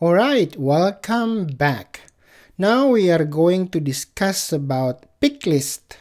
Alright, welcome back. Now we are going to discuss about pick list.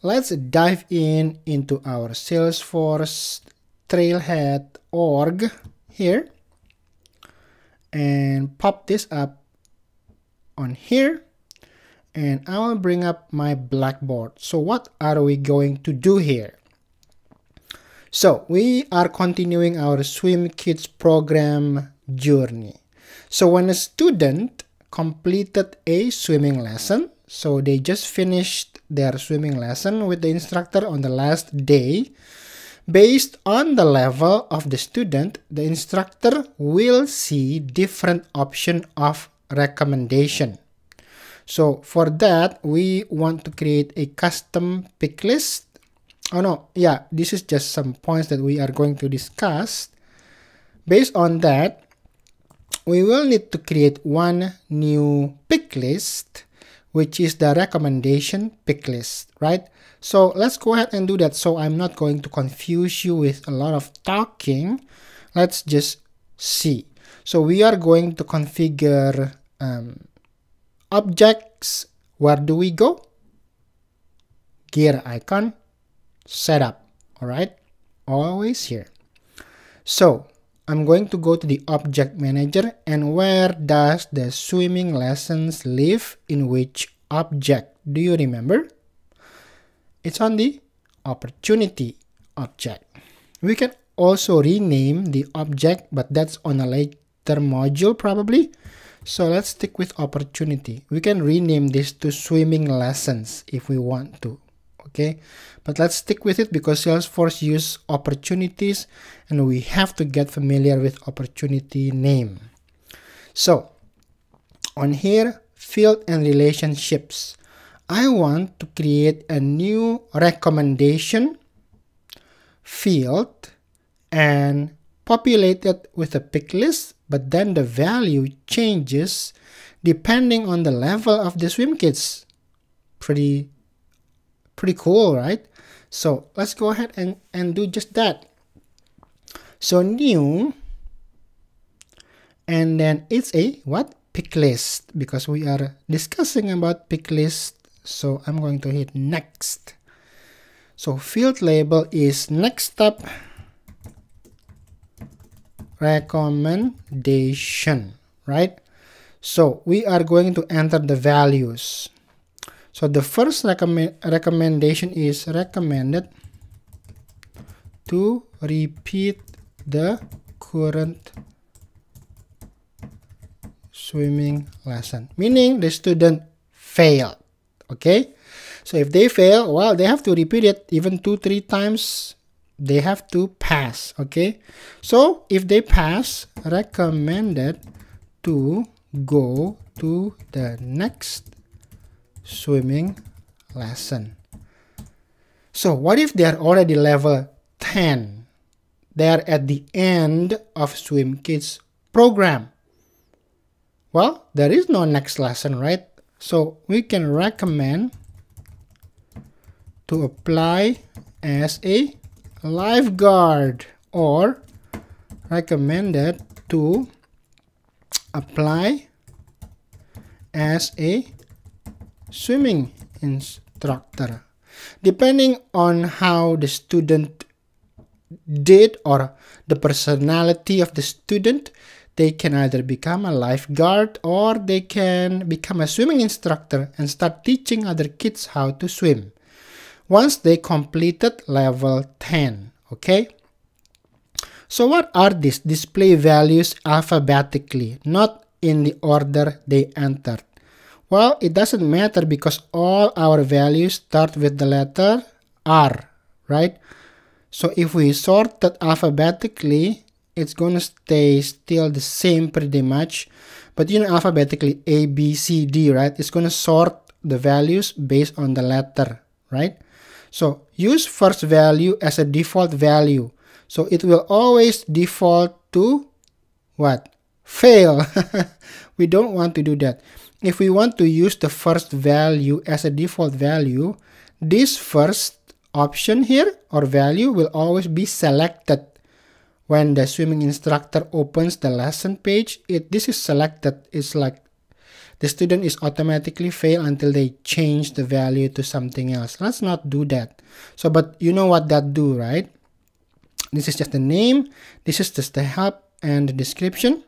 Let's dive in into our Salesforce Trailhead org here and pop this up on here and I will bring up my blackboard. So what are we going to do here? So we are continuing our Swim Kids program journey. So when a student completed a swimming lesson, so they just finished their swimming lesson with the instructor on the last day, based on the level of the student, the instructor will see different option of recommendation. So for that, we want to create a custom pick list. Oh no, yeah, this is just some points that we are going to discuss. Based on that, we will need to create one new pick list, which is the recommendation pick list, right? So let's go ahead and do that. So I'm not going to confuse you with a lot of talking. Let's just see. So we are going to configure um, objects. Where do we go? Gear icon, setup, all right? Always here. So I'm going to go to the object manager and where does the swimming lessons live in which object? Do you remember? It's on the opportunity object. We can also rename the object but that's on a later module probably. So let's stick with opportunity. We can rename this to swimming lessons if we want to okay? But let's stick with it because salesforce use opportunities and we have to get familiar with opportunity name. So on here field and relationships. I want to create a new recommendation field and populate it with a pick list but then the value changes depending on the level of the swim kids. pretty Pretty cool, right? So let's go ahead and, and do just that. So new, and then it's a what? Pick list, because we are discussing about pick list. So I'm going to hit next. So field label is next step recommendation, right? So we are going to enter the values. So the first recommend recommendation is recommended to repeat the current swimming lesson, meaning the student failed. Okay, so if they fail, well, they have to repeat it even two, three times. They have to pass. Okay, so if they pass, recommended to go to the next swimming lesson. So what if they are already level 10? They are at the end of Swim Kids program. Well, there is no next lesson, right? So we can recommend to apply as a lifeguard or recommended to apply as a swimming instructor. Depending on how the student did or the personality of the student, they can either become a lifeguard or they can become a swimming instructor and start teaching other kids how to swim once they completed level 10 okay so what are these display values alphabetically not in the order they entered well, it doesn't matter because all our values start with the letter R, right? So if we sort that alphabetically, it's going to stay still the same pretty much. But you know, alphabetically A, B, C, D, right? It's going to sort the values based on the letter, right? So use first value as a default value. So it will always default to what? Fail. we don't want to do that. If we want to use the first value as a default value, this first option here or value will always be selected when the swimming instructor opens the lesson page it this is selected it's like the student is automatically fail until they change the value to something else. Let's not do that. So but you know what that do right? This is just the name. This is just the help and the description.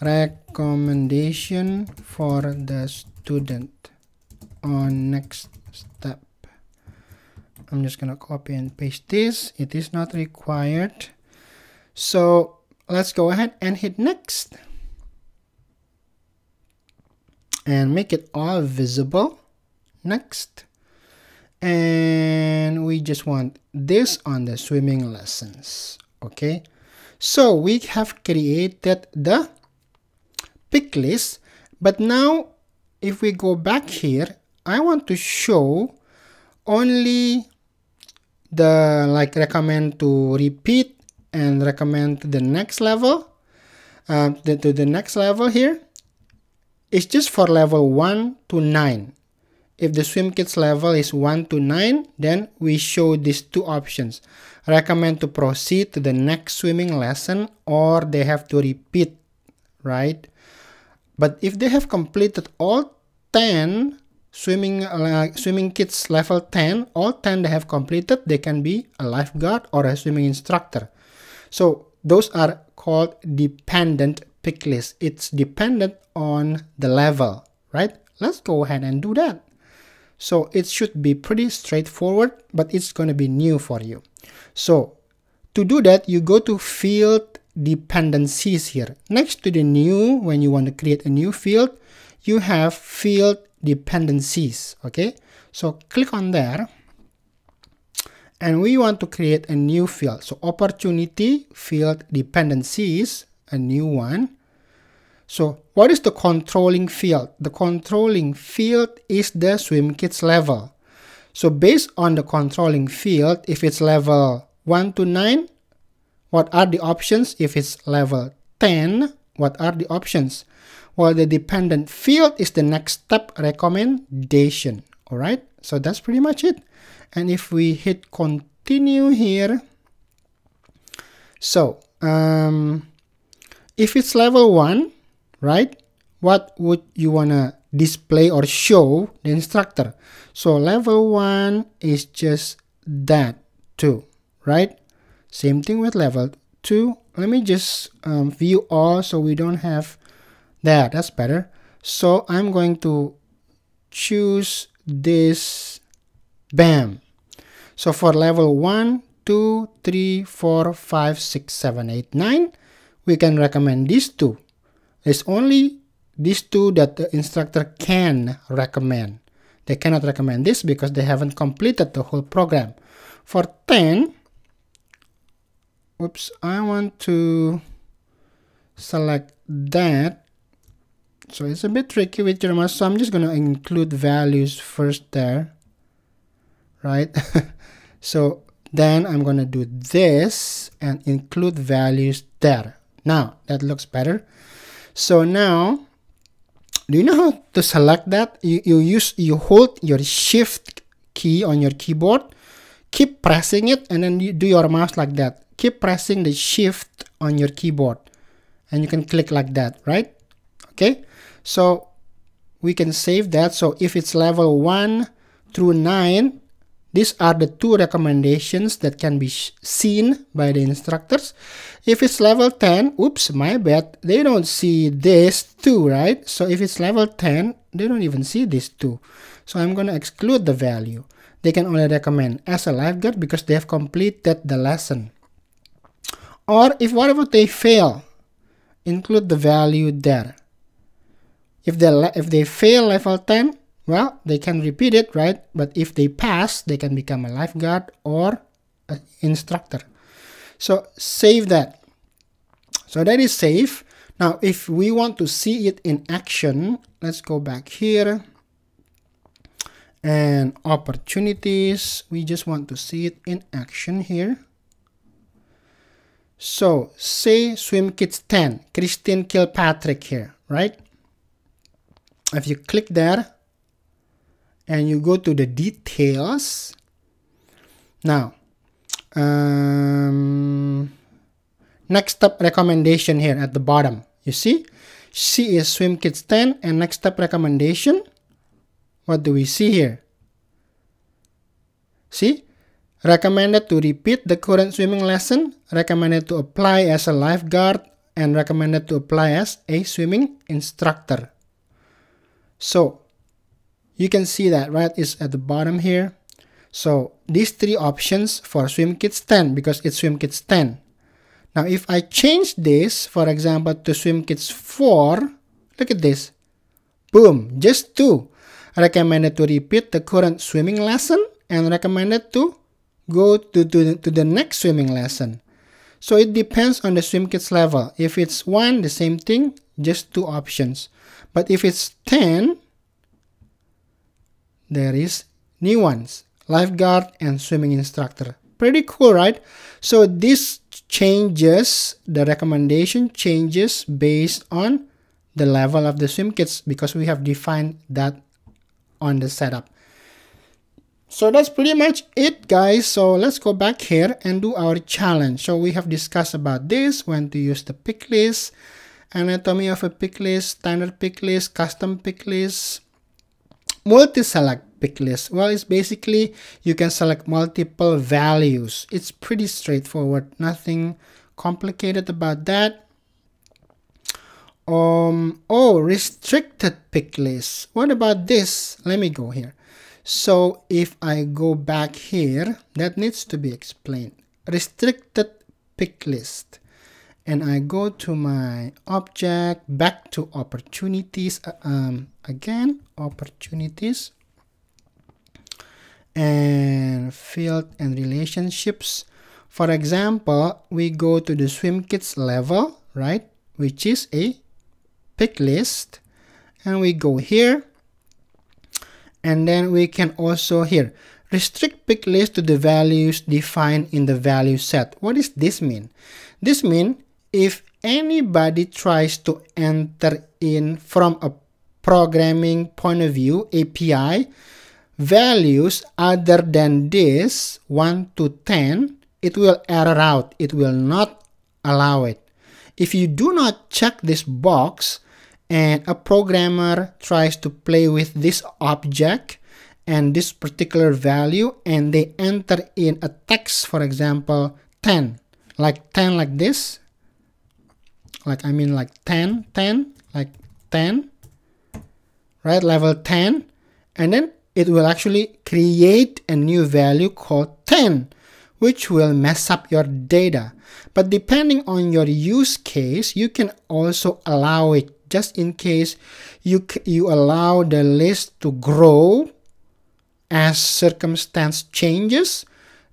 Recommendation for the student. On next step. I'm just gonna copy and paste this. It is not required. So let's go ahead and hit next and make it all visible. Next. And we just want this on the swimming lessons okay? So we have created the pick list but now if we go back here I want to show only the like recommend to repeat and recommend to the next level uh, to the next level here it's just for level 1 to 9 if the swim kids level is 1 to 9 then we show these two options. Recommend to proceed to the next swimming lesson or they have to repeat right? But if they have completed all 10 swimming uh, swimming kids level 10 all 10 they have completed they can be a lifeguard or a swimming instructor. So those are called dependent pick list. It's dependent on the level right? Let's go ahead and do that. So it should be pretty straightforward but it's going to be new for you. So to do that you go to field dependencies here. Next to the new when you want to create a new field you have field dependencies okay? So click on there and we want to create a new field. So opportunity field dependencies a new one. So what is the controlling field? The controlling field is the swim kids level. So based on the controlling field if it's level 1 to 9 what are the options? If it's level 10 what are the options? While the dependent field is the next step recommendation. All right? So that's pretty much it. And if we hit continue here so um, if it's level 1 right what would you want to display or show the instructor so level 1 is just that too right same thing with level 2 let me just um, view all so we don't have that. that's better. So I'm going to choose this BAM. So for level 1, 2, 3, 4, 5, 6, 7, 8, 9, we can recommend these two. It's only these two that the instructor can recommend. They cannot recommend this because they haven't completed the whole program. For 10, whoops, I want to select that so it's a bit tricky with Jeremiah, so I'm just going to include values first there, right? so then I'm going to do this and include values there. Now, that looks better. So now, do you know how to select that? You, you use, you hold your shift key on your keyboard, keep pressing it, and then you do your mouse like that. Keep pressing the shift on your keyboard, and you can click like that, right? Okay. So we can save that. So if it's level 1 through 9, these are the two recommendations that can be seen by the instructors. If it's level 10, oops, my bad, they don't see this two, right? So if it's level 10, they don't even see this two. So I'm going to exclude the value. They can only recommend as a lifeguard because they have completed the lesson. Or if whatever they fail, include the value there. If they if they fail level 10, well, they can repeat it, right? But if they pass, they can become a lifeguard or an instructor. So save that. So that is safe. Now, if we want to see it in action, let's go back here. And opportunities, we just want to see it in action here. So say swim kids 10, Christine Kilpatrick here, right? if you click there and you go to the details. Now um, next step recommendation here at the bottom. You see? C is swim kids 10 and next step recommendation what do we see here? See? Recommended to repeat the current swimming lesson recommended to apply as a lifeguard and recommended to apply as a swimming instructor. So you can see that right is at the bottom here. So these three options for swim kids 10 because it's swim kids 10 now if I change this for example to swim kids 4 look at this. Boom just two. Recommended to repeat the current swimming lesson and recommended to go to, to, to the next swimming lesson. So it depends on the swim kids level. If it's one the same thing just two options. But if it's 10 there is new ones lifeguard and swimming instructor. Pretty cool right? So this changes the recommendation changes based on the level of the swim kids because we have defined that on the setup. So that's pretty much it guys. So let's go back here and do our challenge. So we have discussed about this when to use the pick list anatomy of a pick list standard pick list custom pick list multi-select pick list? Well, it's basically you can select multiple values. It's pretty straightforward, nothing complicated about that. Um, oh, restricted pick list. What about this? Let me go here. So if I go back here, that needs to be explained. Restricted pick list and I go to my object back to opportunities uh, um, again opportunities. And field and relationships. For example we go to the swim kids level right which is a pick list. And we go here. And then we can also here restrict pick list to the values defined in the value set. What does this mean? This mean if anybody tries to enter in from a programming point of view API values other than this 1 to 10 it will error out. It will not allow it. If you do not check this box and a programmer tries to play with this object and this particular value and they enter in a text for example 10 like 10 like this like I mean like 10 10 like 10 right? Level 10 and then it will actually create a new value called 10 which will mess up your data. But depending on your use case you can also allow it just in case you you allow the list to grow as circumstance changes.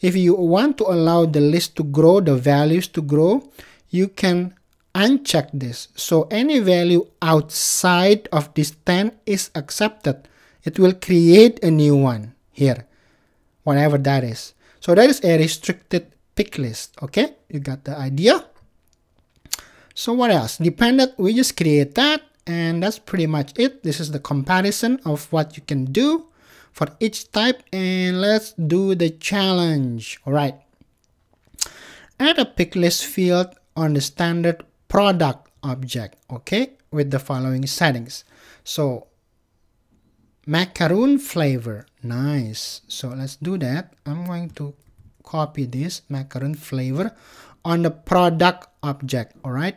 If you want to allow the list to grow the values to grow you can uncheck this. So any value outside of this 10 is accepted. It will create a new one here, whatever that is. So that is a restricted pick list. Okay, you got the idea? So what else? Dependent, we just create that and that's pretty much it. This is the comparison of what you can do for each type and let's do the challenge. All right. Add a pick list field on the standard product object okay with the following settings. So macaroon flavor nice. So let's do that. I'm going to copy this macaroon flavor on the product object all right?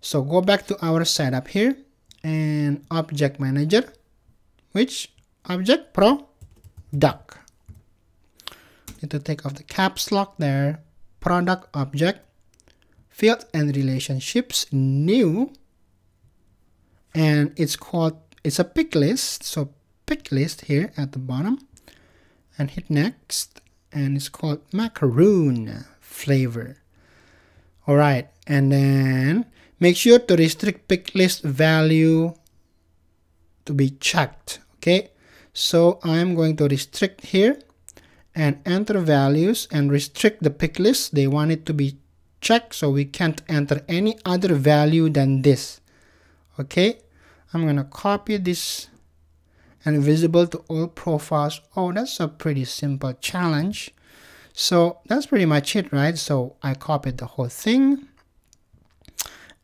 So go back to our setup here and object manager which object? Pro duck need to take off the caps lock there. Product object field and relationships new. And it's called it's a pick list. So pick list here at the bottom. And hit next. And it's called macaroon flavor. All right. And then make sure to restrict pick list value to be checked. Okay. So i'm going to restrict here and enter values and restrict the pick list. They want it to be check so we can't enter any other value than this okay I'm gonna copy this and visible to all profiles. Oh, that's a pretty simple challenge. So that's pretty much it, right? So I copied the whole thing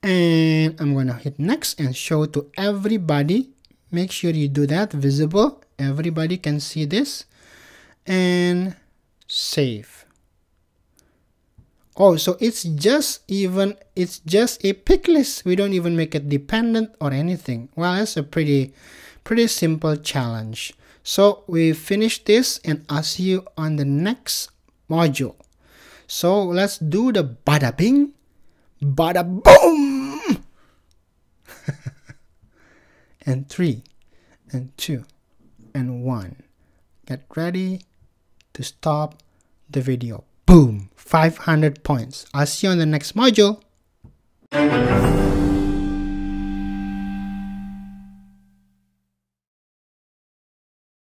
and I'm gonna hit next and show to everybody. Make sure you do that visible. Everybody can see this and save. Oh, so it's just even, it's just a pick list. We don't even make it dependent or anything. Well, that's a pretty, pretty simple challenge. So we finish this and I'll see you on the next module. So let's do the bada bing, bada boom. and three, and two, and one. Get ready to stop the video. Boom, 500 points. I'll see you on the next module.